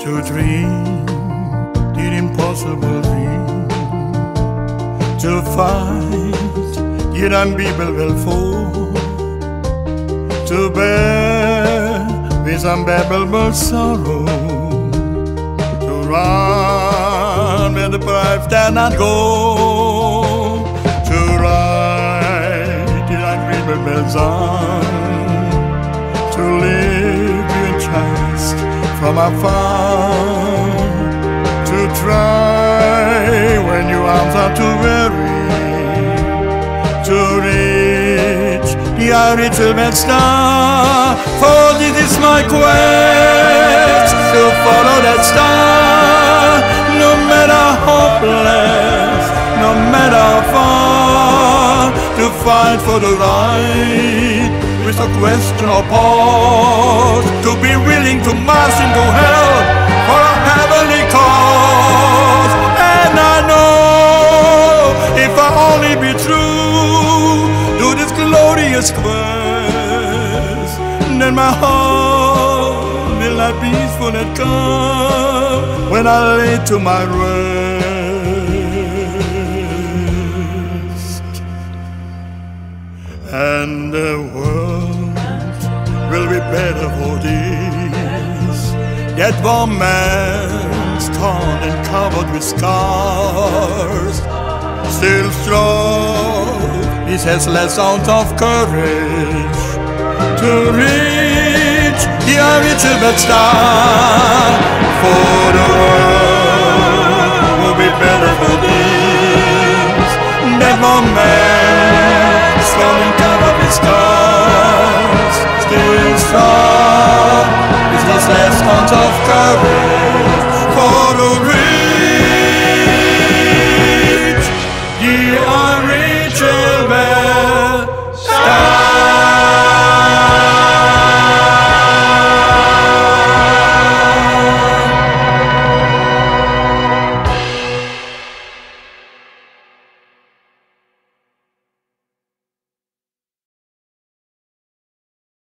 to dream. The impossible dream, to fight the unbearable foe, to bear with unbearable sorrow, to run where the brave dare not go, to ride the unbearable song, from afar to try when your arms are too weary to reach the ultimate star. For this is my quest to follow that star, no matter hopeless, no matter far, to fight for the right with a question or pause, to be willing to march into hell for a heavenly cause. And I know if I only be true to this glorious quest, then my heart will not peaceful and calm when I lay to my rest. The world will be better for this. That one man torn and covered with scars, still strong, he has less ounce of courage to reach the ultimate star. For the world strong.